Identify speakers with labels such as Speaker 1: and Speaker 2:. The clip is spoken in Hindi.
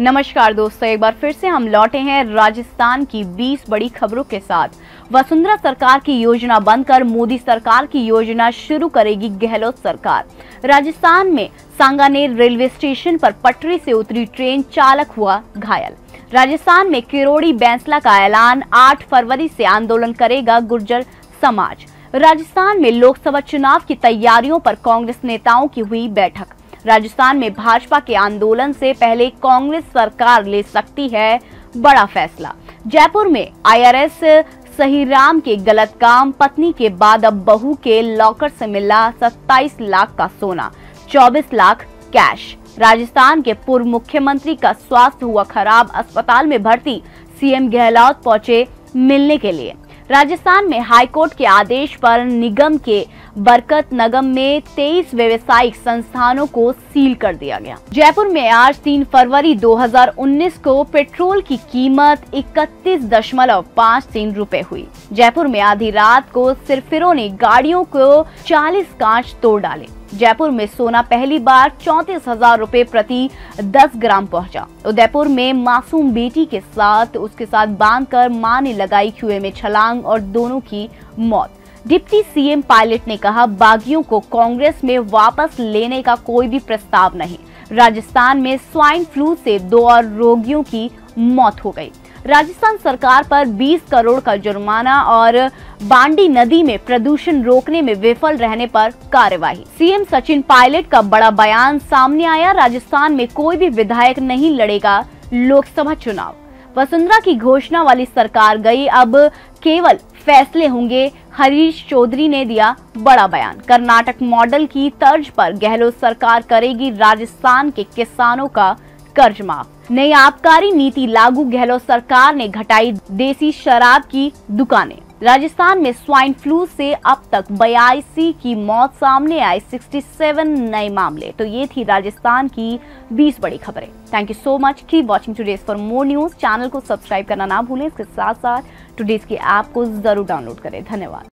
Speaker 1: नमस्कार दोस्तों, एक बार फिर से हम लौटे हैं राजस्थान की 20 बड़ी खबरों के साथ। वसुंधरा सरकार की योजना बंद कर मोदी सरकार की योजना शुरू करेगी गहलोत सरकार। राजस्थान में सांगानेर रेलवे स्टेशन पर पटरी से उतरी ट्रेन चालक हुआ घायल। राजस्थान में किरोड़ी बैंसला का ऐलान 8 फरवरी से आंदोलन करेगा गुर्जर समाज। राजस्थान में लोकसभा चुनाव की तैयारियों पर कांग्रेस नेताओं की हुई बैठक। राजस्थान में भाजपा के आंदोलन से पहले कांग्रेस सरकार ले सकती है बड़ा फैसला। जयपुर में आईआरएस सही राम के गलत काम, पत्नी के बाद अब बहू के लॉकर से मिला 27 लाख का सोना 24 लाख कैश। राजस्थान के पूर्व मुख्यमंत्री का स्वास्थ्य हुआ खराब, अस्पताल में भर्ती, सीएम गहलोत पहुँचे मिलने के लिए। राजस्थान में हाईकोर्ट के आदेश पर निगम के बरकत नगम में 23 व्यवसायिक संस्थानों को सील कर दिया गया। जयपुर में आज 3 फरवरी 2019 को पेट्रोल की कीमत इकतीस दशमलव पाँच तीन रूपए हुई। जयपुर में आधी रात को सिरफिरों ने गाड़ियों को 40 कांच तोड़ डाले। जयपुर में सोना पहली बार चौंतीस हज़ार रूपए प्रति 10 ग्राम पहुँचा। उदयपुर में मासूम बेटी के साथ उसके साथ बांधकर माँ ने लगाई कुएँ में छलांग और दोनों की मौत। डिप्टी सीएम पायलट ने कहा, बागियों को कांग्रेस में वापस लेने का कोई भी प्रस्ताव नहीं। राजस्थान में स्वाइन फ्लू से दो और रोगियों की मौत हो गई। राजस्थान सरकार पर 20 करोड़ का जुर्माना और बांडी नदी में प्रदूषण रोकने में विफल रहने पर कार्यवाही। सीएम सचिन पायलट का बड़ा बयान सामने आया। राजस्थान में कोई भी विधायक नहीं लड़ेगा लोकसभा चुनाव। वसुंधरा की घोषणा वाली सरकार गई। अब केवल फैसले होंगे, हरीश चौधरी ने दिया बड़ा बयान। कर्नाटक मॉडल की तर्ज पर गहलोत सरकार करेगी राजस्थान के किसानों का कर्ज माफ़ नई आबकारी नीति लागू गहलोत सरकार ने घटाई देसी शराब की दुकानें। राजस्थान में स्वाइन फ्लू से अब तक बयासी की मौत सामने आई 67 नए मामले। तो ये थी राजस्थान की 20 बड़ी खबरें। थैंक यू सो मच की watching today's for more news channel को सब्सक्राइब करना ना भूलें। इसके साथ साथ टूडेज की ऐप को ज़रूर डाउनलोड करें। धन्यवाद।